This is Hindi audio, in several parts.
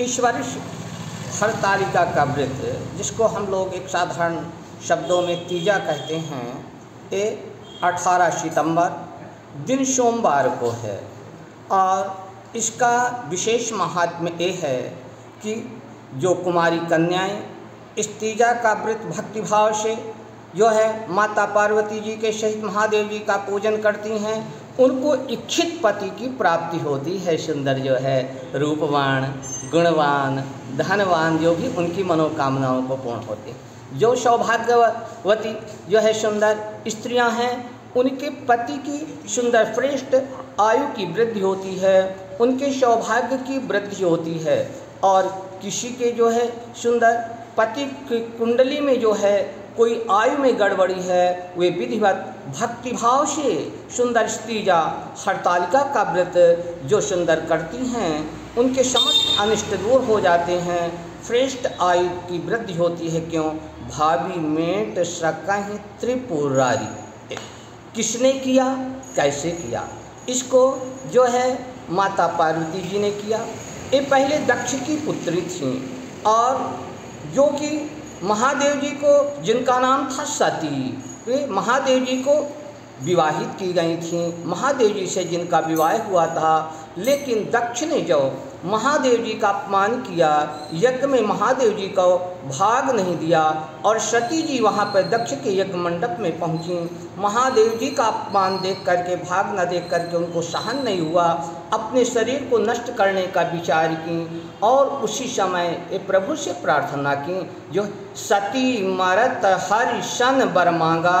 ईश्वर हरतालिका का व्रत, जिसको हम लोग एक साधारण शब्दों में तीजा कहते हैं ये 18 सितंबर, दिन सोमवार को है। और इसका विशेष महात्म्य ये है कि जो कुमारी कन्याएँ इस तीजा का व्रत भक्तिभाव से, जो है माता पार्वती जी के सहित महादेव जी का पूजन करती हैं, उनको इच्छित पति की प्राप्ति होती है, सुंदर जो है रूपवान। गुणवान, धनवान जो भी उनकी मनोकामनाओं को पूर्ण होते जो सौभाग्यवती, जो है सुंदर स्त्रियाँ हैं, उनके पति की सुंदर श्रेष्ठ आयु की वृद्धि होती है, उनके सौभाग्य की वृद्धि होती है और किसी के जो है सुंदर पति की कुंडली में जो है कोई आयु में गड़बड़ी है, वे विधिवत भक्तिभाव से सुंदर स्त्रीजा हरतालिका का व्रत जो सुंदर करती हैं उनके समस्त अनिष्ट दूर हो जाते हैं। श्रेष्ठ आयु की वृद्धि होती है क्यों? भाभी मेट सकह त्रिपुरारी। किसने किया? कैसे किया? इसको जो है माता पार्वती जी ने किया। ये पहले दक्ष की पुत्री थी और जो कि महादेव जी को जिनका नाम था सती, वे महादेव जी को विवाहित की गई थी। महादेव जी से जिनका विवाह हुआ था लेकिन दक्ष ने जो महादेव जी का अपमान किया, यज्ञ में महादेव जी को भाग नहीं दिया और सती जी वहाँ पर दक्ष के यज्ञ मंडप में पहुँची। महादेव जी का अपमान देख करके भाग न देख करके उनको सहन नहीं हुआ। अपने शरीर को नष्ट करने का विचार की और उसी समय ये प्रभु से प्रार्थना की, जो सती मरत हर शन बर मांगा,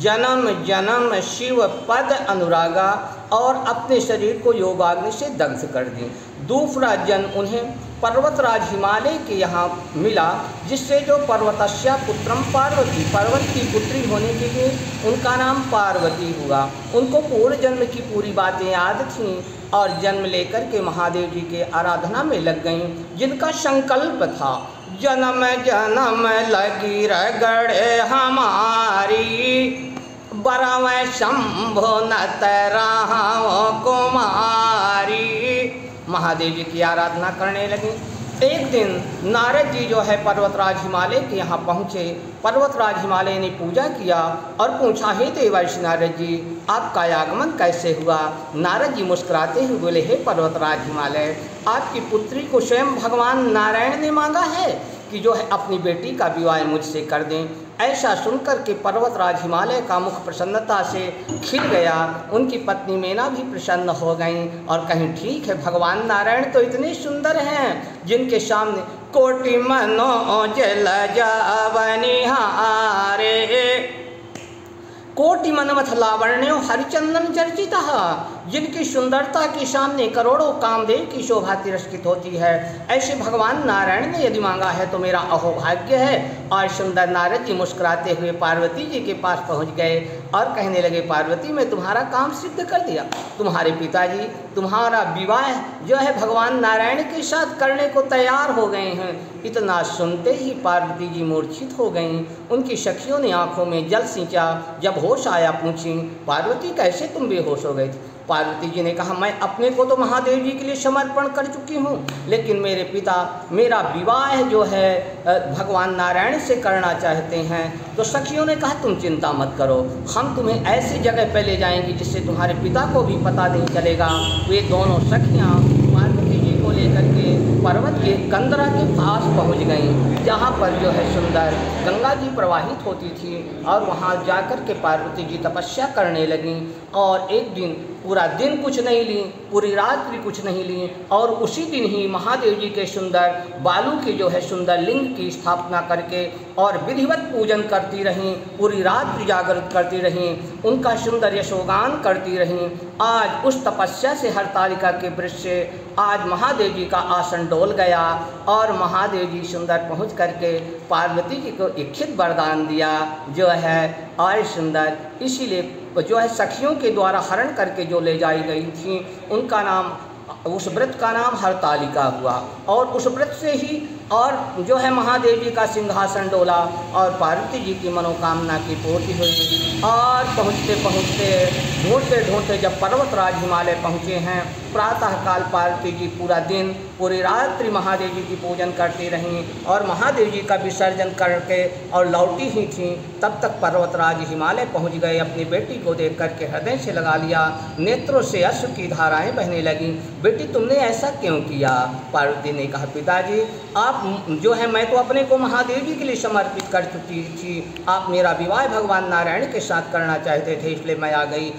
जन्म जन्म शिव पद अनुरागा और अपने शरीर को योगाग्नि से दग्ध कर दी दूसरा जन्म उन्हें पर्वतराज हिमालय के यहाँ मिला, जिससे जो पर्वतस्या पुत्रम पार्वती, पर्वत की पुत्री होने के लिए उनका नाम पार्वती हुआ। उनको पूर्व जन्म की पूरी बातें याद थीं और जन्म लेकर के महादेव जी के आराधना में लग गईं, जिनका संकल्प था, जन्म जन्म लगी रगड़े हमारी। बरव शंभो न कुमारी। महादेव जी की आराधना करने लगी। एक दिन नारद जी जो है पर्वतराज हिमालय के यहाँ पहुँचे। पर्वतराज हिमालय ने पूजा किया और पूछा, हे देवर्षि नारद जी, आपका आगमन कैसे हुआ? नारद जी मुस्कुराते हुए बोले, हे पर्वतराज हिमालय, आपकी पुत्री को स्वयं भगवान नारायण ने मांगा है। कि जो है अपनी बेटी का विवाह मुझसे कर दें। ऐसा सुनकर के पर्वतराज हिमालय का मुख प्रसन्नता से खिल गया। उनकी पत्नी मैना भी प्रसन्न हो गई और कहीं ठीक है, भगवान नारायण तो इतने सुंदर हैं, जिनके सामने कोटि मनो जल जावनी हारे। कोटि मनमथ लावण्यो हरिचंदन चर्चित जिनकी सुंदरता के सामने करोड़ों कामदेव की शोभा तिरस्कृत होती है। ऐसे भगवान नारायण ने यदि मांगा है तो मेरा अहोभाग्य है। और सुंदर नारद जी मुस्कुराते हुए पार्वती जी के पास पहुँच गए और कहने लगे, पार्वती, मैं तुम्हारा काम सिद्ध कर दिया। तुम्हारे पिताजी, तुम्हारा विवाह जो है भगवान नारायण के साथ करने को तैयार हो गए हैं। इतना सुनते ही पार्वती जी मूर्छित हो गईं। उनकी सखियों ने आँखों में जल सींचा, जब होश आया पूछी, पार्वती, कैसे तुम बेहोश हो गई थी? पार्वती जी ने कहा, मैं अपने को तो महादेव जी के लिए समर्पण कर चुकी हूँ, लेकिन मेरे पिता, मेरा विवाह जो है भगवान नारायण से करना चाहते हैं। तो सखियों ने कहा, तुम चिंता मत करो, हम तुम्हें ऐसी जगह पर ले जाएँगे जिससे तुम्हारे पिता को भी पता नहीं चलेगा। वे दोनों सखियाँ पार्वती जी को लेकर के पर्वत के कंदरा के पास पहुँच गई, जहाँ पर जो है सुंदर गंगा जी प्रवाहित होती थी, और वहाँ जाकर के पार्वती जी तपस्या करने लगीं, और एक दिन पूरा दिन कुछ नहीं ली, पूरी रात्रि कुछ नहीं ली। और उसी दिन ही महादेव जी के सुंदर बालू के जो है सुंदर लिंग की स्थापना करके और विधिवत पूजन करती रहीं, पूरी रात्रि जागृत करती रहीं, उनका सुंदर यशोगान करती रहीं। आज उस तपस्या से हरतालिका के वृक्ष से आज महादेव जी का आसन डोल गया और महादेव जी सुंदर पहुँच करके पार्वती जी को इच्छित वरदान दिया, जो है और सुंदर, इसीलिए जो है सखियों के द्वारा हरण करके जो ले जाई गई थी, उनका नाम, उस व्रत का नाम हरतालिका हुआ। और उस व्रत से ही और जो है महादेव जी का सिंहासन डोला और पार्वती जी की मनोकामना की पूर्ति हुई। और पहुँचते पहुँचते, ढूंढते ढूंढते जब पर्वतराज हिमालय पहुँचे हैं प्रातःकाल पार्वती जी पूरा दिन, पूरी रात्रि महादेव जी की पूजन करती रहीं और महादेव जी का विसर्जन करके और लौटी ही थीं, तब तक पर्वतराज हिमालय पहुँच गए। अपनी बेटी को देख करके हृदय से लगा लिया, नेत्रों से अश्व की धाराएँ बहने लगीं। बेटी, तुमने ऐसा क्यों किया? पार्वती ने कहा, पिताजी, आप जो है, मैं तो अपने को महादेव जी के लिए समर्पित कर चुकी थी। आप मेरा विवाह भगवान नारायण के साथ करना चाहते थे, इसलिए मैं आ गई।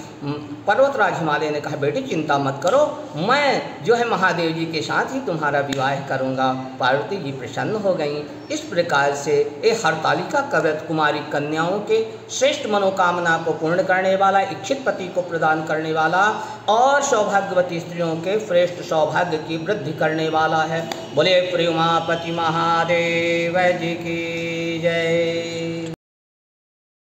पर्वतराज हिमालय ने कहा, बेटी, चिंता मत करो। मैं जो है महादेव जी के साथ ही तुम्हारा विवाह करूँगा। पार्वती जी प्रसन्न हो गई। इस प्रकार से ये हरतालिका कव्रत कुमारी कन्याओं के श्रेष्ठ मनोकामना को पूर्ण करने वाला, इच्छित पति को प्रदान करने वाला और सौभाग्यवती स्त्रियों के श्रेष्ठ सौभाग्य की वृद्धि करने वाला है। बोले, प्रियमापति महादेव जी की जय।